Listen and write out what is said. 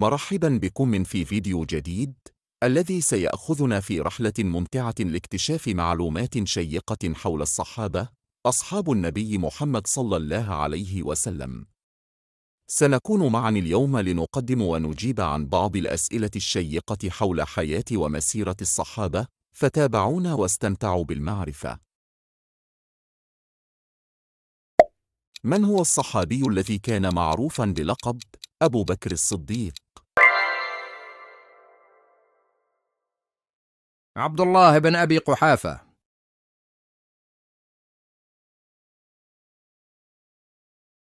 مرحبا بكم في فيديو جديد الذي سيأخذنا في رحلة ممتعة لاكتشاف معلومات شيقة حول الصحابة أصحاب النبي محمد صلى الله عليه وسلم. سنكون معا اليوم لنقدم ونجيب عن بعض الأسئلة الشيقة حول حياة ومسيرة الصحابة فتابعونا واستمتعوا بالمعرفة. من هو الصحابي الذي كان معروفا بلقب؟ أبو بكر الصديق؟ عبد الله بن أبي قحافة.